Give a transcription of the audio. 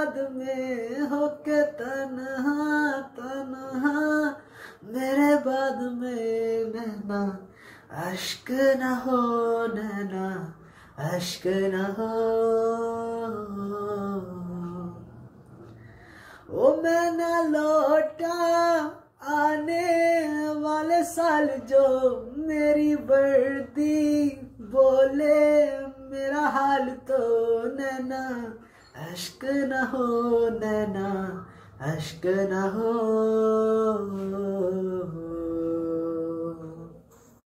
याद में होके तन्हा तन्हा। मेरे बाद में नैना, अश्क न हो नैना, अश्क न हो। ओ मैं न लौटा आने वाले साल जो मेरी वर्दी, बोले मेरा हाल तो नैना। अश्क न हो नैना अश्क न हो